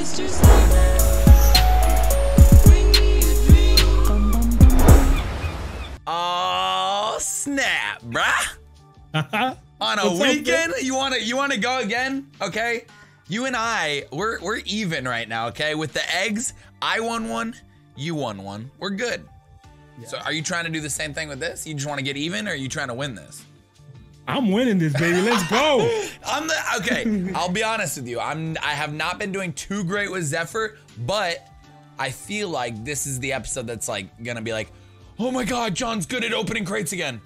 Mr. Slippers, bring me a dream. Oh snap, bruh! On a What's up, weekend, you wanna you wanna go again? Okay, you and I, we're we're even right now. Okay, with the eggs, I won one, you won one. We're good. So, are you trying to do the same thing with this? You just want to get even, or are you trying to win this? I'm winning this, baby. Let's go. I'm the okay. I'll be honest with you. I'm I have not been doing too great with Zephyr, but I feel like this is the episode that's like gonna be like, oh my god, Jon's good at opening crates again.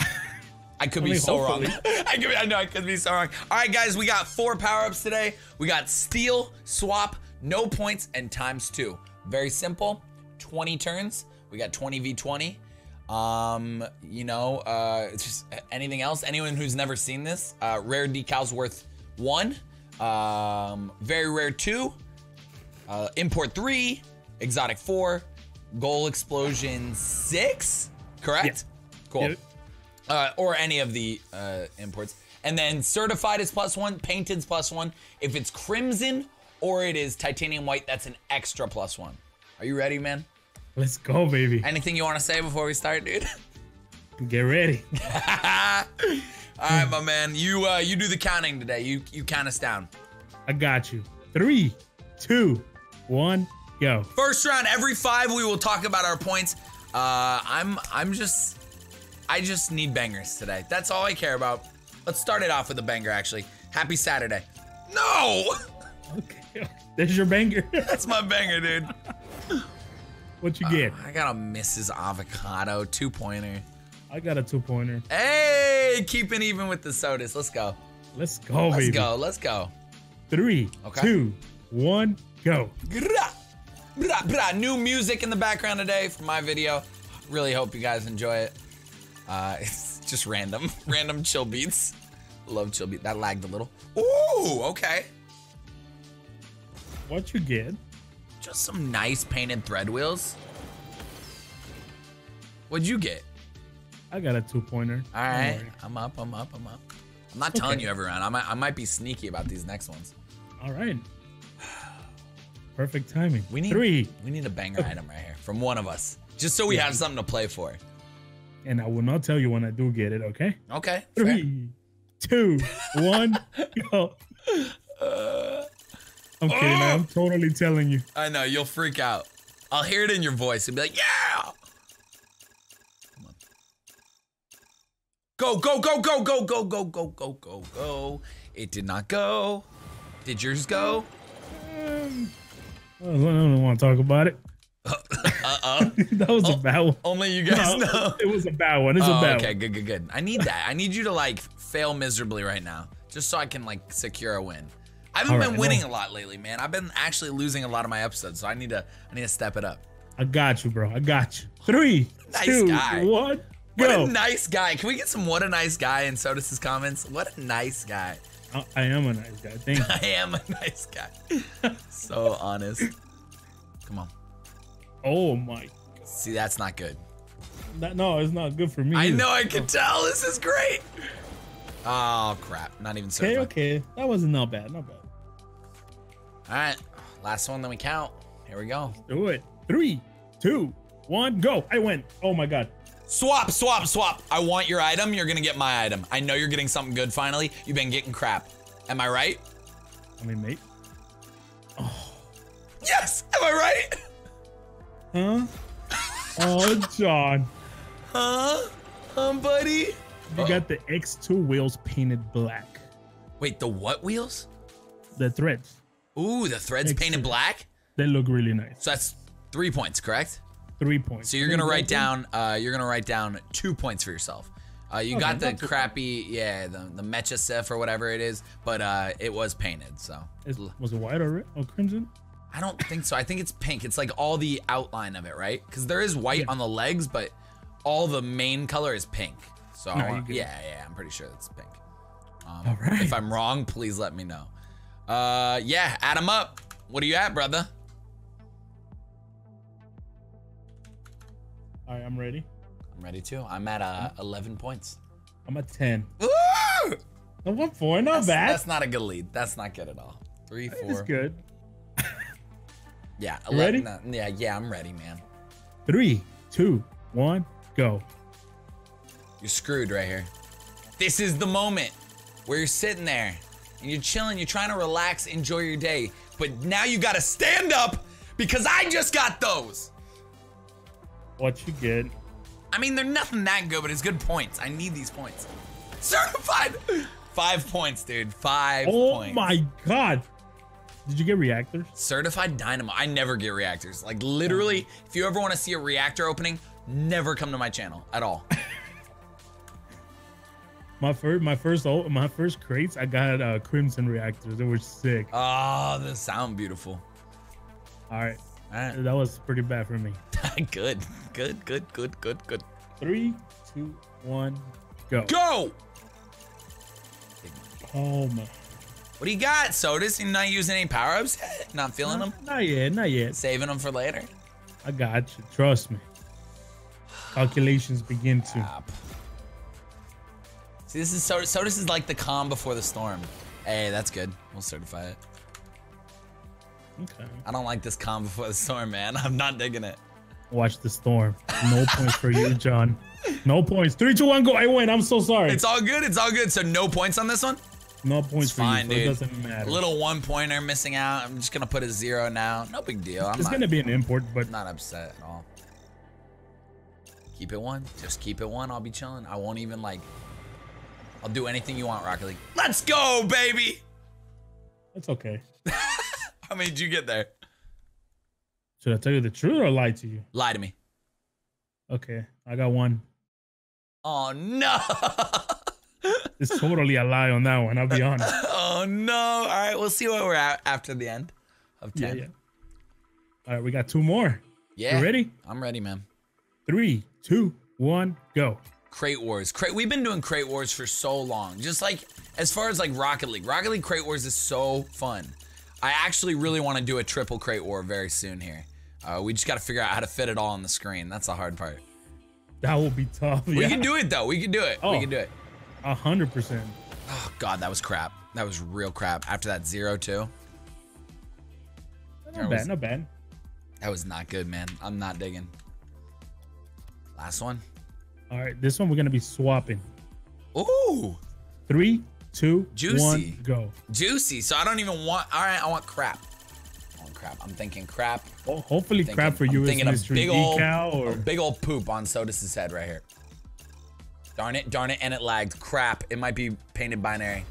I could be Only so wrong. I could be, I know I could be so wrong. All right, guys, we got four power ups today. We got steal, swap, no points, and times two. Very simple. 20 turns. We got 20 v 20. Um, you know, uh, just anything else. Anyone who's never seen this, uh, rare decals worth one. Um, very rare two. Uh, import three. Exotic four. Goal explosion six. Correct. Cool Get uh, or any of the uh, imports. And then certified is plus one, painted painted's plus one. If it's crimson or it is titanium white, that's an extra plus one. Are you ready, man? Let's go, baby. Anything you want to say before we start, dude? Get ready. All right, my man. You uh, you do the counting today. You you count us down. I got you. Three, two, one, go. First round, every five, we will talk about our points. Uh, I'm I'm just I just need bangers today. That's all I care about. Let's start it off with a banger, actually. Happy Saturday. No, Okay. There's your banger. that's my banger, dude. What you get? I got a Mrs. Avocado two pointer. I got a two pointer. Hey, keeping even with the sodas. Let's go. Let's go, Let's baby. go. Let's go. Three, Okay. two, one, go. Gra, bra, bra. New music in the background today for my video. Really hope you guys enjoy it. Uh, it's just random, random chill beats. Love chill beat. That lagged a little. Ooh, okay. What you get? Just some nice painted thread wheels. What'd you get? I got a two pointer. All right, I'm up. I'm up. I'm up. I'm not telling Okay. you every round. I might, I might be sneaky about these next ones. All right. Perfect timing. We need three, We need a banger item right here from one of us, just so we have something to play for. and I will not tell you when I do get it. Okay. Okay. fair. Three, two, one, go. I'm kidding. Oh! I'm totally telling you. I know you'll freak out. I'll hear it in your voice and be like, "Yeah!" Come on. Go, go, go, go, go, go, go, go, go, go, go. It did not go. Did yours go? Um, I don't want to talk about it. Uh-oh. that was a bad one. Only you guys No, know. it was a bad one. It's Oh, a bad okay, one. good, good, good. I need that. I need you to like fail miserably right now, just so I can like secure a win. I haven't All been right, winning a lot lately, man. I've been actually losing a lot of my episodes, so I need to I need to step it up. I got you, bro. I got you. Three, Nice two, guy. one, What go. a nice guy. Can we get some what a nice guy in Sotus's comments? What a nice guy. I, I am a nice guy. Thank you. I am a nice guy. so honest. Come on. Oh my. See, that's not good. That, no, it's not good for me. I either. know I can tell. This is great. Oh crap. Not even so. Okay, okay. That wasn't not bad. Not bad. All right. Last one, then we count. Here we go. Do it. Three, two, one, go. I win. Oh my god. Swap, swap, swap. I want your item. You're gonna get my item. I know you're getting something good finally. You've been getting crap. Am I right? I mean, mate. Oh. Yes. Am I right? Huh? Oh, Jon. Huh? Um, buddy. You got the X2 wheels painted black. Wait, the what wheels? The threads. Ooh, the threads Makes painted black. They look really nice. So that's three points, correct? Three points. So you're gonna write down. Uh, you're gonna write down two points for yourself. Uh, you Okay, got the crappy, yeah, the the Mecha Sif or whatever it is, but uh, it was painted. So Is, was it white or red or crimson? I don't think so. I think it's pink. It's like all the outline of it, right? Because there is white Yeah. on the legs, but all the main color is pink. So No, wanna- you good. yeah, yeah, I'm pretty sure it's pink. Um, All right. If I'm wrong, please let me know. Uh, yeah, add them up. What are you at, brother? All right, I'm ready. I'm ready too. I'm at uh 11 points. I'm at 10. Woo! A one four, not That's, bad. that's not a good lead. That's not good at all. Three, four. good. Yeah. You ready? no, yeah, yeah, I'm ready, man. Three, two, one, go. You're screwed right here. This is the moment where you're sitting there and you're chilling, you're trying to relax, enjoy your day. But now you gotta stand up because I just got those. What you get? I mean, they're nothing that good, but it's good points. I need these points. Certified. Five points, dude. Five Oh points. my god. Did you get reactors? Certified Dynamo. I never get reactors. Like literally, if you ever want to see a reactor opening, never come to my channel at all. My first, my first, my first crates, I got uh, crimson reactors. They were sick. Oh, they sound beautiful. All right, All right. that was pretty bad for me. good, good, good, good, good, good. Three, two, one, go. Go. Oh my. What do you got, Sotus? You not using any power ups? Not feeling them? Not yet, not yet. Saving them for later? I got you. Trust me. Calculations begin to. See, this is Sotus. Sotus is like the calm before the storm. Hey, that's good. We'll certify it. Okay. I don't like this calm before the storm, man. I'm not digging it. Watch the storm. No points for you, Jon. No points. Three, two, one, go. I win. I'm so sorry. It's all good. It's all good. So no points on this one. no points It's for fine, you. dude. So it doesn't matter. Little one pointer missing out. I'm just gonna put a zero now. No big deal. I'm it's not, gonna be an import, but not upset at all. Keep it one. Just keep it one. I'll be chilling. I won't even like. I'll do anything you want, Rocket League. Let's go, baby. it's okay. How many did you get there? Should I tell you the truth or lie to you? Lie to me. Okay, I got one. Oh no. It's totally a lie on that one. I'll be honest. oh no. All right, we'll see where we're at after the end of Yeah, ten. yeah. All right, we got two more. Yeah. You ready? I'm ready, man. Three, two, one, go. Crate Wars. Crate. We've been doing Crate Wars for so long. Just like as far as like Rocket League. Rocket League Crate Wars is so fun. I actually really want to do a triple Crate War very soon here. Uh, we just got to figure out how to fit it all on the screen. That's the hard part. That will be tough. We yeah. can do it though. We can do it. We Oh. can do it. A hundred percent. Oh God, that was crap. That was real crap. After that zero two, Not was- bad, not bad. that was not good, man. I'm not digging. Last one. All right, this one we're gonna be swapping. Ooh, Three, two, Juicy. one, go. juicy. So I don't even want. All right, I want crap. I want crap. I'm thinking crap. Well, hopefully, Thinking- crap for you I'm you is thinking a big old, decal or a big old poop on Sotus's head right here. Darn it, darn it, and it lagged. Crap. It might be painted binary.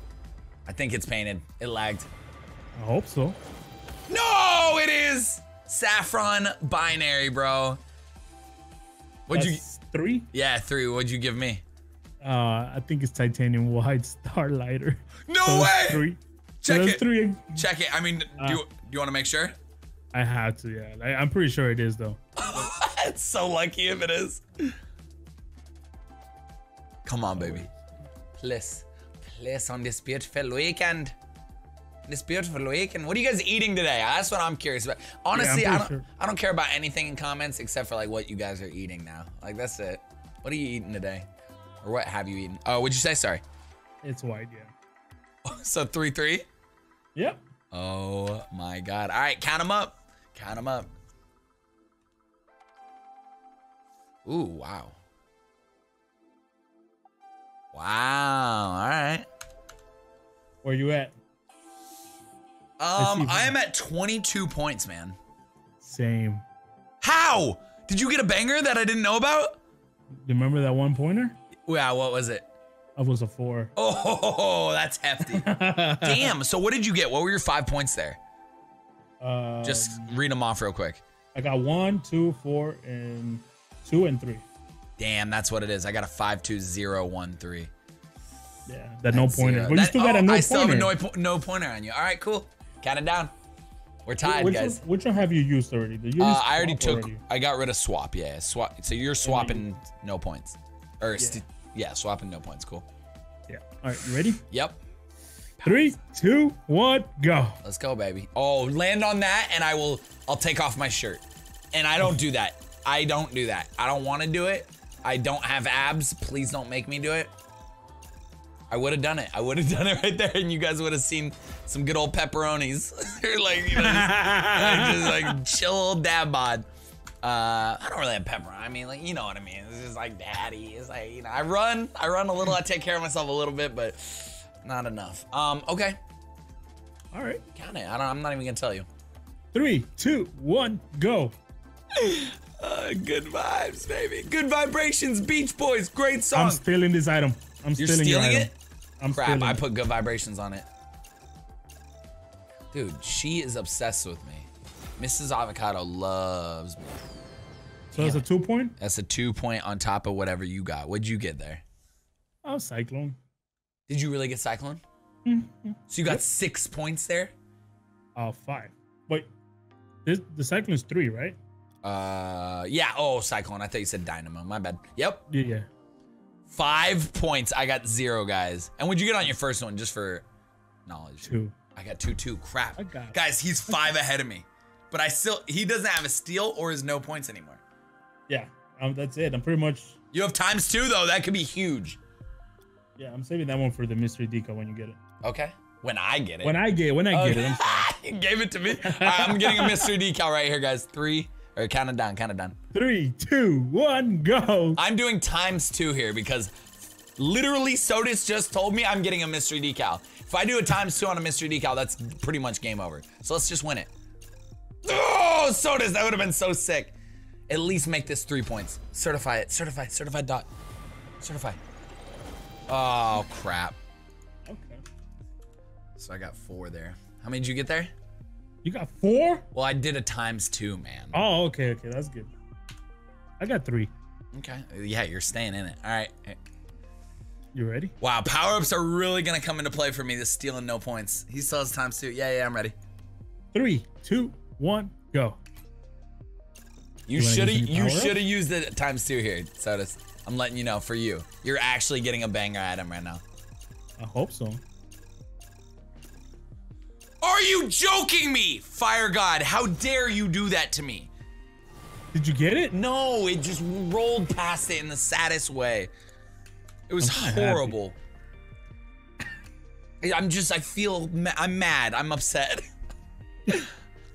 I think it's painted. It lagged. I hope so. No, it is saffron binary, bro. What'd you? Three. Yeah, three. What'd you give me? Uh, I think it's titanium white starlighter. No So way. Three. Check that's it. three. Check it. I mean, do Uh. you, do you want to make sure? I have to. Yeah, I'm pretty sure it is though. it's so lucky if it is. Come on, baby. Please. Please on this beautiful weekend. This beautiful week. And What are you guys eating today? That's what I'm curious about. Honestly, I'm I don't sure. I don't care about anything in comments except for like what you guys are eating now. Like that's it. What are you eating today? Or what have you eaten? Oh, what'd you say? Sorry. It's white. Yeah. So three three? Yep. Oh my god. All right, count them up. Count them up. Ooh, wow. Wow. All right. Where you at? Um, if- I am at 22 points, man. Same. How? Did you get a banger that I didn't know about? Remember that one pointer? Yeah, what was it? I was a four. Oh, that's hefty. Damn. So what did you get? What were your five points there? Uh, Just read them off real quick. I got one, two, four, and two and three. Damn, that's what it is. I got a five two zero one three. Yeah, that no pointer. zero. But you still got oh, a no I still have a no, no pointer on you. All right, cool. Count it down. We're tied, which, guys. One, which one have you used already? You Uh, I already took. already? I got rid of swap. Yeah, swap. So you're swapping no points, or yeah, yeah swapping no points. Cool. Yeah. All right, you ready? Yep. Three, two, one, go. Let's go, baby. Oh, land on that, and I will. I'll take off my shirt. And I don't do that. I don't do that. I don't want to do it. I don't have abs. Please don't make me do it. I would have done it. I would have done it right there, and you guys would have seen some good old pepperonis. They're like, you know, just, just like chill old dad bod. Uh, I don't really have pepperoni. I mean, like, you know what I mean. It's just like daddy. It's like, you know, I run, I run a little. I take care of myself a little bit, but not enough. Um, okay, All right. count it. I don't. I'm not even gonna tell you. Three, two, one, go. Uh, good vibes, baby. Good vibrations, Beach Boys. Great song. I'm stealing this item. I'm You're stealing, your stealing item. I'm Crap, I put good vibrations on it. Dude, she is obsessed with me. Mrs. Avocado loves me. So that's a two point. That's a two point on top of whatever you got. What'd you get there? Oh, cyclone. Did you really get Cyclone? Mm-hmm. So you got six points there? Oh, five. Wait, this the cyclone is three, right? Uh, yeah. Oh, Cyclone. I thought you said Dynamo. My bad. Yep. Yeah, yeah. Five points. I got zero, guys. And what'd you get on your first one, just for knowledge? Two. I got two, two. Crap. Guys, he's five ahead of me. But I still, he doesn't have a steal or his no points anymore. Yeah. Um, that's it. I'm pretty much. You have times two, though. That could be huge. Yeah, I'm saving that one for the mystery decal when you get it. Okay. When I get it. When I get when I get it, I'm sorry. you gave it to me. Right, I'm getting a mystery decal right here, guys. Three, or count it down, count it down. Three, two, one, go. I'm doing times two here because literally Sotus just told me I'm getting a mystery decal. If I do a times two on a mystery decal, that's pretty much game over. So let's just win it. Oh, Sotus, that would have been so sick. At least make this three points. Certify it. Certify. Certified dot. Certify. Oh, crap. Okay. So I got four there. How many did you get there? You got four? Well, I did a times two, man. Oh, okay, okay, that's good. I got three. Okay. Yeah, you're staying in it. All right. You ready? Wow, power ups are really gonna come into play for me. This stealing no points. He still has times two. Yeah, yeah, I'm ready. Three, two, one, go. You You should have you should have used it times two here, Sotus. I'm letting you know for you. You're actually getting a banger at him right now. I hope so. Are you joking me? Fire God, how dare you do that to me? Did you get it? No, it just rolled past it in the saddest way. It was I'm horrible. I'm just, I feel, ma- I'm mad. I'm upset.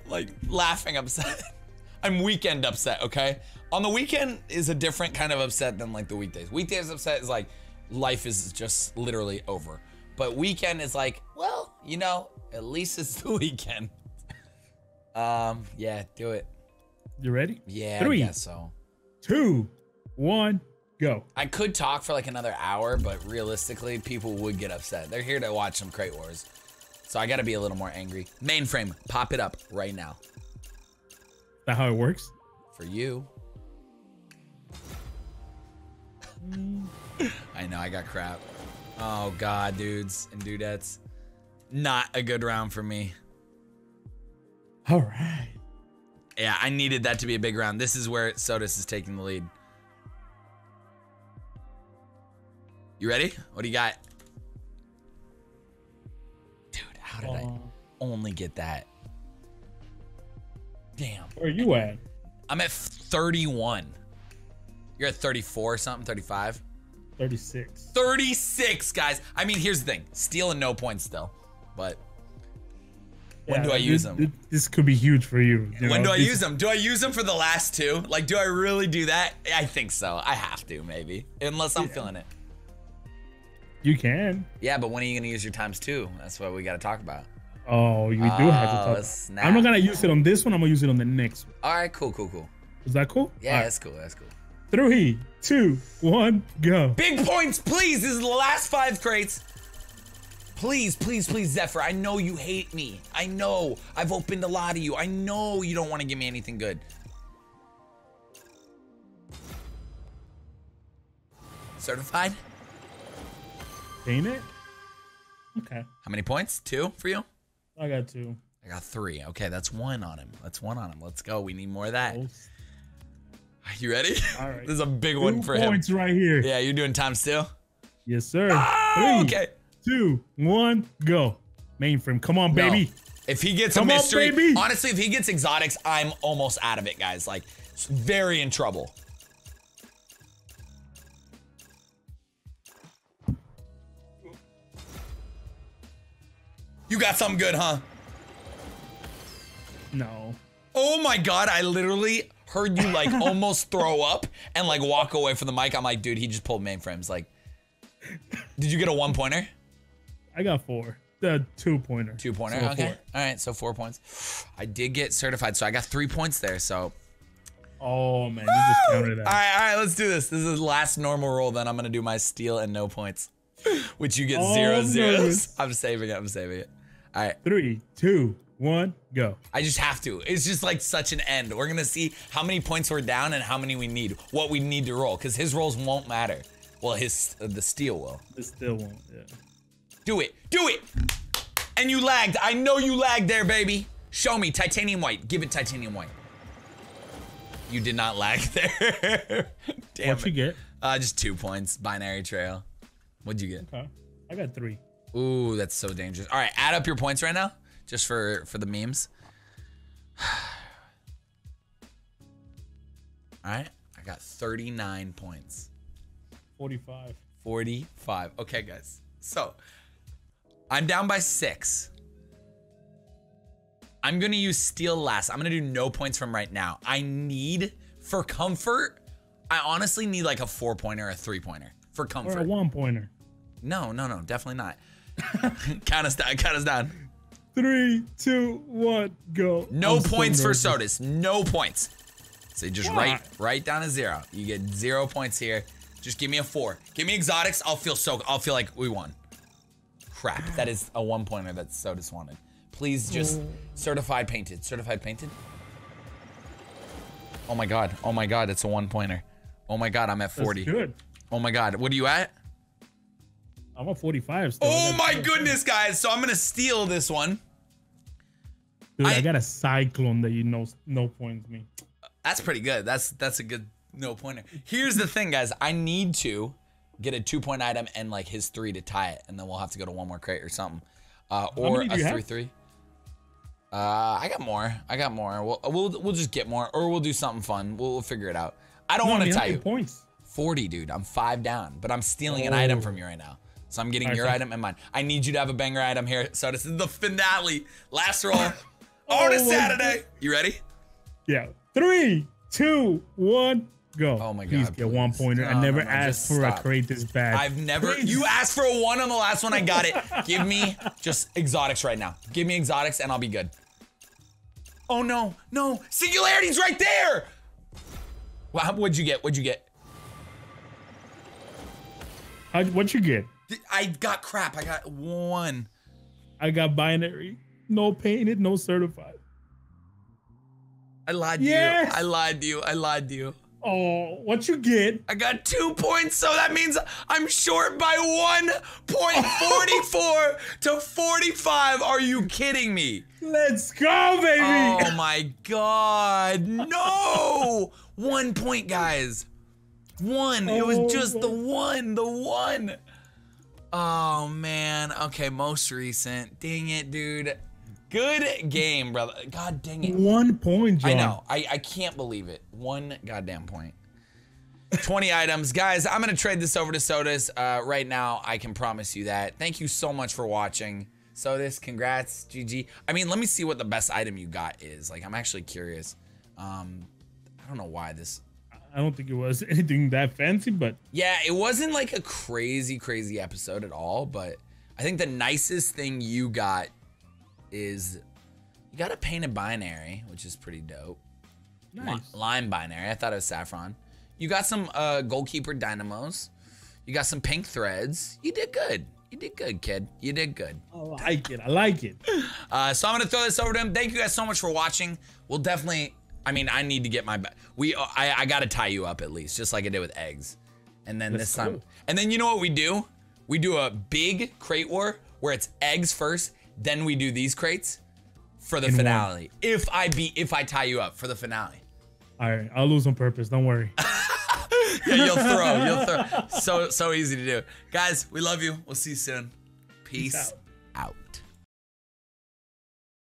like, laughing upset. I'm weekend upset, okay? On the weekend is a different kind of upset than like the weekdays. Weekdays upset is like, life is just literally over. But weekend is like, well, you know, at least it's the weekend. Um, yeah, do it. You ready? Yeah, Three. I guess so. Two, one, go. I could talk for like another hour, but realistically, people would get upset. They're here to watch some crate wars. So I gotta be a little more angry. Mainframe, pop it up right now. Is that how it works? For you. I know, I got crap. Oh god, dudes and dudettes. Not a good round for me. All right. Yeah, I needed that to be a big round. This is where Sotus is taking the lead. You ready? What do you got? Dude, how did I Uh, only get that? Damn. where are you at? I'm at 31. You're at 34 or something, 35? 36. 36, guys. I mean, here's the thing. stealing no points still. But When do I this- use them? This, could be huge for you. you when know, do I this- use them? Do I use them for the last two? Like, do I really do that? I think so. I have to, maybe. Unless I'm feeling it. You can. Yeah, but when are you going to use your times two? That's what we got to talk about. Oh, you do have to Oh, talk. snap. I'm not gonna use it on this one. I'm gonna use it on the next one. All right, cool, cool, cool. Is that cool? Yeah, All right. that's cool. That's cool. Three, two, one, go. Big points, please. This is the last five crates. Please, please, please, Zephyr. I know you hate me. I know. I've opened a lot of you. I know you don't want to give me anything good. Certified? Ain't it? Okay. How many points? Two for you? I got two. I got three. Okay, that's one on him. That's one on him. Let's go. We need more of that. You ready? All right. this is a big one Two for him. points right here. Yeah, you're doing time still? Yes, sir. Oh, Three, okay. two, one, go. Mainframe. Come on, No. baby. If he gets Come a on, mystery, baby. honestly, if he gets exotics, I'm almost out of it, guys. Like, very in trouble. You got something good, huh? No. Oh my god, I literally heard you like almost throw up and like walk away from the mic. I'm like, dude, he just pulled mainframes. Like, did you get a one pointer? I got four. The two pointer. Two pointer. So okay. four. All right. So four points. I did get certified, so I got three points there. So Oh man, you just counted all right, all right. Let's do this. This is the last normal roll. Then I'm gonna do my steal and no points, which you get Oh, zero I'm zeros. I'm saving it. I'm saving it. All right. Three, two, one, go. I just have to. It's just like such an end. We're gonna see how many points we're down and how many we need, what we need to roll, because his rolls won't matter. Well, his uh, the steel will. It still won't. Yeah. Do it. Do it. And you lagged. I know you lagged there, baby. Show me titanium white. Give it titanium white. You did not lag there. Damn What you get? Uh, just two points. Binary trail. What'd you get? Okay. I got three. Ooh, that's so dangerous. All right, add up your points right now, just for for the memes. All right, I got 39 points. Forty-five. 45. Okay, guys. So I'm down by six. I'm gonna use steal last. I'm gonna do no points from right now. I need for comfort. I honestly need like a four pointer or a three pointer for comfort. Or a one pointer. No, no, no, definitely not. count us down. Count us down. Three, two, one, go. No I'm so points for nervous. Sotus. No points. So just write Why? write down a zero. You get zero points here. Just give me a four. Give me exotics. I'll feel so. I'll feel like we won. Crap. That is a one pointer that Sotus wanted. Please just certified painted. Certified painted. Oh my god. Oh my god. It's a one pointer. Oh my god. I'm at That's 40. good. Oh my god. What are you at? I'm at 45 still. Oh my goodness, guys. So I'm gonna steal this one. Dude, I, I- got a cyclone that you know no points me. That's pretty good. That's that's a good no pointer. Here's the thing, guys. I need to get a two point item and like his three to tie it, and then we'll have to go to one more crate or something, uh, or a have? three three. Uh, I got more. I got more. We'll we'll we'll just get more, or we'll do something fun. We'll, we'll figure it out. I don't No, want to tie you. points. Forty, dude. I'm five down, but I'm stealing an item Oh. from you right now. So I'm getting your so- item and mine. I need you to have a banger item here. So this is the finale, last roll. on Oh a Saturday. You ready? Yeah. Three, two, one, go. Oh my Please God, get one please. pointer. No, I never no, no, asked for stop. a crate this bad. I've never. Please. You asked for a one on the last one. I got it. Give me just exotics right now. Give me exotics and I'll be good. Oh no, no, singularity's right there. Wow, what'd you get? What'd you get? How, what you get? I got crap. I got one. I got binary. No painted, no certified. I lied to Yes. you. I lied to you. I lied to you. Oh, what you get? I got two points, so that means I'm short by 1.44 to 45. Are you kidding me? Let's go, baby. Oh my god. No! One point, guys. One. It was Oh just the one. The one. Oh man. Okay, most recent. Dang it, dude. Good game, brother. God dang it. One point, Jon. I know. I, I can't believe it. One goddamn point. 20 items. Guys, I'm going to trade this over to Sotus uh, right now. I can promise you that. Thank you so much for watching. Sotus, congrats. GG. I mean, let me see what the best item you got is. Like, I'm actually curious. Um, I don't know why this. I don't think it was anything that fancy, but Yeah, it wasn't like a crazy, crazy episode at all, but I think the nicest thing you got is you got to paint a painted binary, which is pretty dope. Nice. lime binary. I thought it was saffron. You got some uh, goalkeeper dynamos. You got some pink threads. You did good. You did good, kid. You did good. I like it. I like it. Uh, so I'm gonna throw this over to him. Thank you guys so much for watching. We'll definitely. I mean, I need to get my. We. I. I gotta tie you up at least, just like I did with eggs. And then Let's this time. And then you know what we do? We do a big crate war where it's eggs first, then we do these crates for the In one. finale. If I beat, if I tie you up for the finale. All right, I'll lose on purpose. Don't worry. Yeah, you'll throw. You'll throw. So so easy to do. Guys, we love you. We'll see you soon. Peace. out.